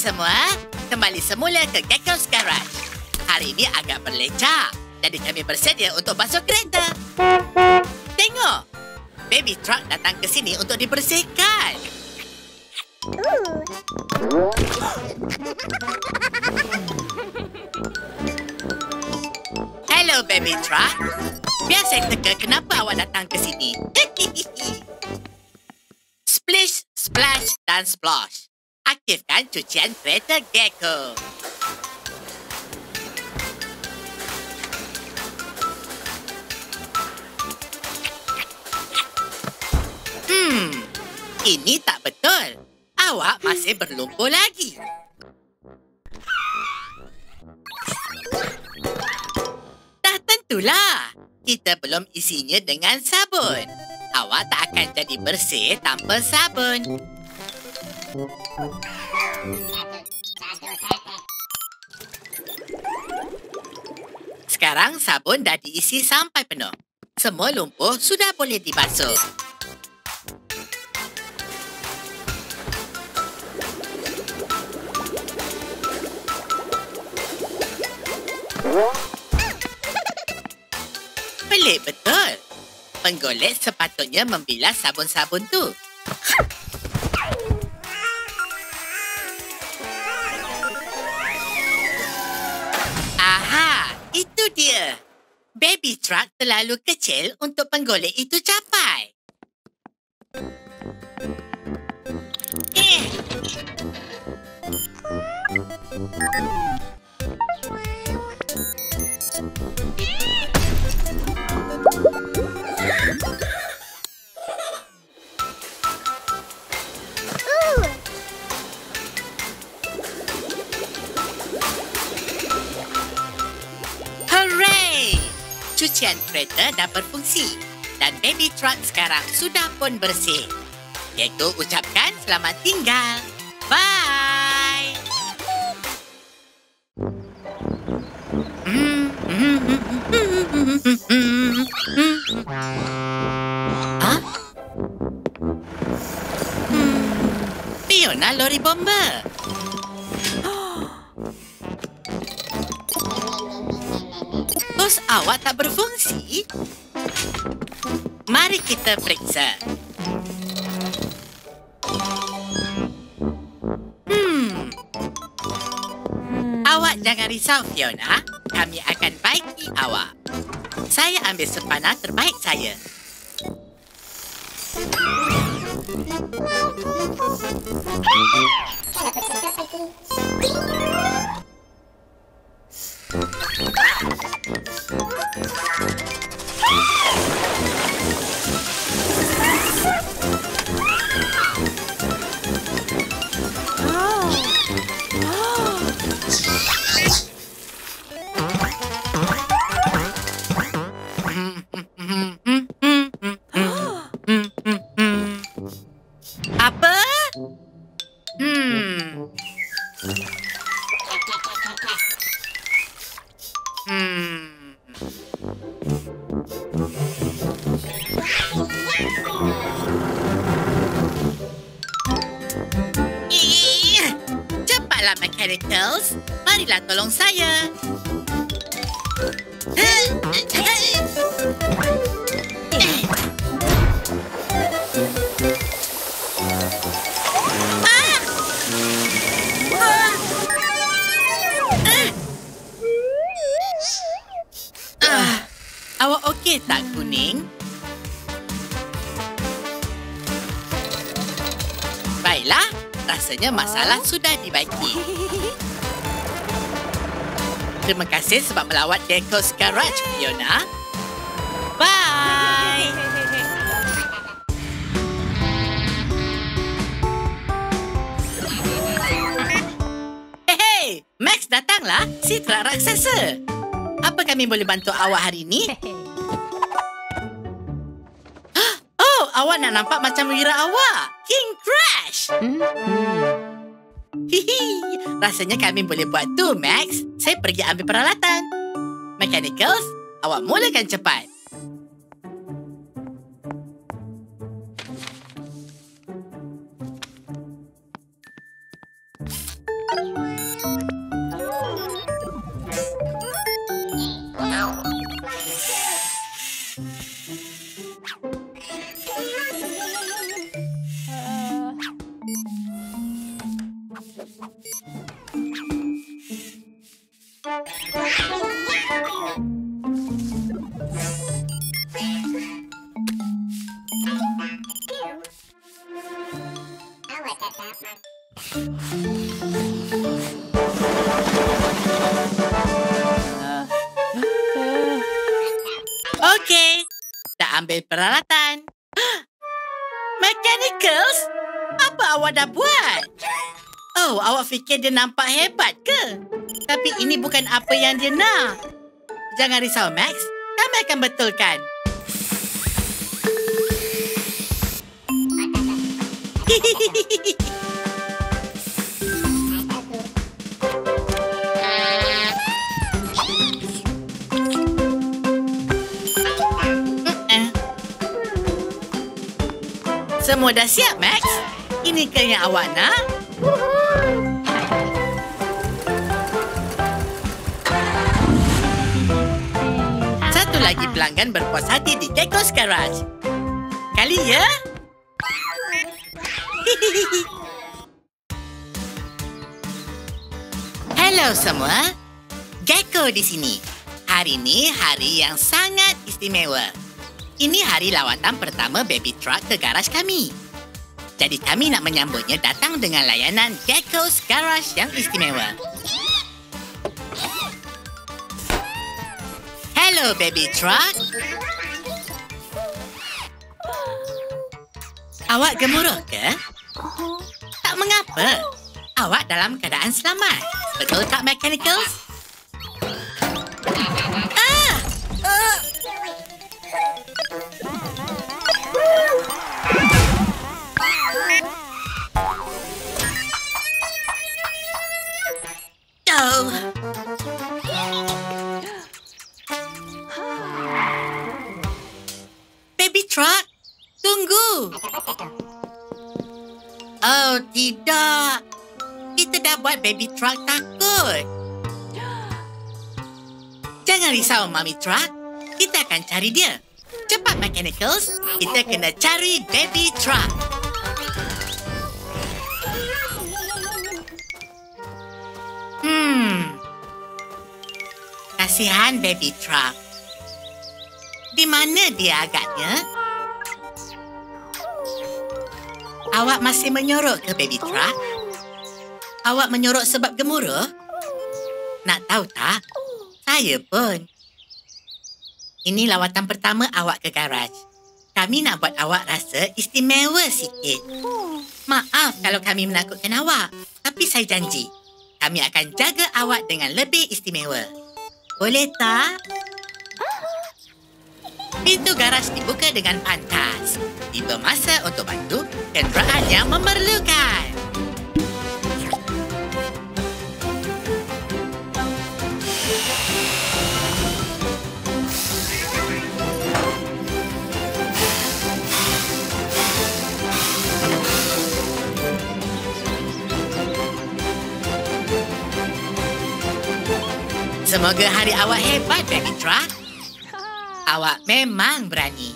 semua, kembali semula ke Gecko's Garage. Hari ini agak berlecak, jadi kami bersedia untuk basuh kereta. Tengok, baby truck datang ke sini untuk dibersihkan. Hello, baby truck. Biar saya teka kenapa awak datang ke sini. Splish, splash dan splosh. Aktifkan cucian kereta Gecko. Hmm, ini tak betul. Awak masih berlumpur lagi. Dah tentulah. Kita belum isinya dengan sabun. Awak tak akan jadi bersih tanpa sabun. Sekarang sabun dah diisi sampai penuh. Semua lumpur sudah boleh dibasuh. Pelik betul. Penggolek sepatutnya membilas sabun-sabun tu. Itu dia. Baby truck terlalu kecil untuk penggolek itu capai. Eh. Cucian kereta dah berfungsi dan baby truck sekarang sudah pun bersih. Gecko ucapkan selamat tinggal. Bye! Hmm, Fiona lori bomba. Awak tak berfungsi? Mari kita periksa. Hmm. Awak jangan risau, Fiona. Kami akan baiki awak. Saya ambil sepana terbaik saya. Apa? Mechanicals. Marilah tolong saya. Ah, awak okey tak kuning? Rasanya masalah sudah dibaiki. Terima kasih sebab melawat Gecko's Garage, Fiona. Bye! Hei, Max datanglah, si terak raksasa. Apa kami boleh bantu awak hari ini? Oh, awak nak nampak macam wira awak. King Crash. Hihi, rasanya kami boleh buat tu, Max. Saya pergi ambil peralatan. Mechanicals, awak mulakan cepat. Dah ambil peralatan. Mechanicals? Apa awak dah buat? Oh, awak fikir dia nampak hebat ke? Tapi ini bukan apa yang dia nak. Jangan risau, Max. Kami akan betulkan. Eh. Semua dah siap, Max? Ini yang awak nak? Satu lagi pelanggan berpuas hati di Gekko's Garage. Kali ya? Hello semua. Gecko di sini. Hari ini hari yang sangat istimewa. Ini hari lawatan pertama baby truck ke garaj kami. Jadi kami nak menyambutnya datang dengan layanan Gecko's Garage yang istimewa. Hello baby truck. Awak gemuruh ke? Tak mengapa. Awak dalam keadaan selamat. Betul tak, Mechanicals? Tunggu. Oh, tidak. Kita dah buat baby truck takut. Jangan risau, Mami Truck. Kita akan cari dia. Cepat, Mechanicals. Kita kena cari baby truck. Hmm. Kasihan baby truck. Di mana dia agaknya? Awak masih menyorok ke baby truck? Awak menyorok sebab gemuruh? Nak tahu tak? Saya pun. Ini lawatan pertama awak ke garaj. Kami nak buat awak rasa istimewa sikit. Maaf kalau kami menakutkan awak. Tapi saya janji, kami akan jaga awak dengan lebih istimewa. Boleh tak? Pintu garaj dibuka dengan pantas. Tiba masa untuk bantu kenderaan yang memerlukan. Semoga hari awak hebat, Baby Truck. Awak memang berani.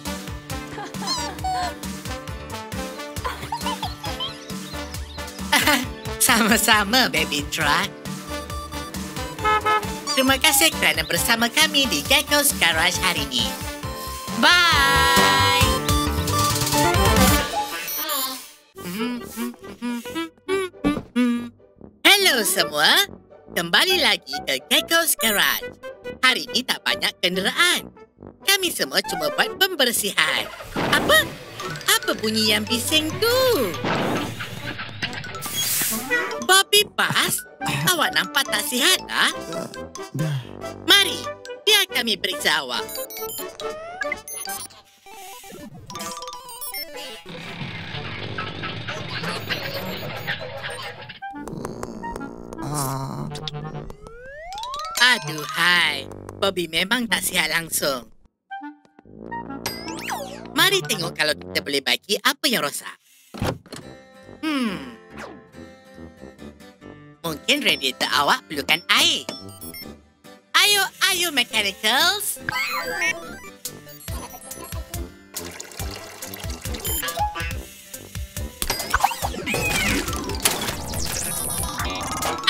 Sama-sama, Baby Truck. Terima kasih kerana bersama kami di Gecko's Garage hari ini. Bye! Hello semua. Kembali lagi ke Gecko's Garage. Hari ini tak banyak kenderaan. Kami semua cuma buat pembersihan. Apa? Apa bunyi yang bising tu? Bobby Bas, awak nampak tak sihat ah? Mari, biar kami periksa awak. Aduhai, Bobby memang tak sihat langsung. Mari tengok kalau kita boleh bagi apa yang rosak. Hmm. Mungkin radiator awak perlukan air. Ayo, ayo mechanicals.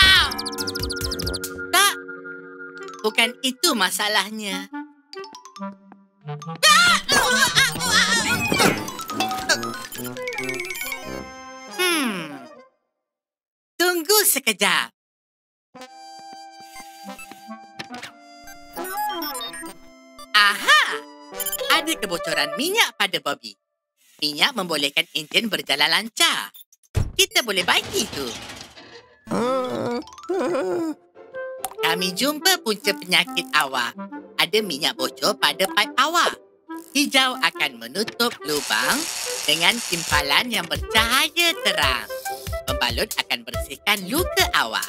Au! Tak, bukan itu masalahnya. Hmm. Tunggu sekejap. Aha! Ada kebocoran minyak pada Bobby. Minyak membolehkan enjin berjalan lancar. Kita boleh baiki itu. Kami jumpa punca penyakit awak. Ada minyak bocor pada paip awak. Hijau akan menutup lubang dengan timpalan yang bercahaya terang. Pembalut akan bersihkan luka awak.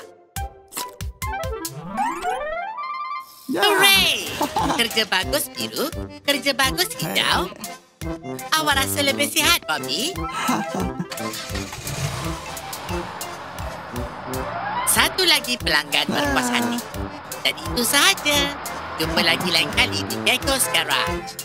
Hooray! Kerja bagus biru, kerja bagus hijau. Awak rasa lebih sihat, Bobby? Satu lagi pelanggan berpuas hati. Dan itu sahaja. Jumpa lagi lain kali di Gekko's Garage.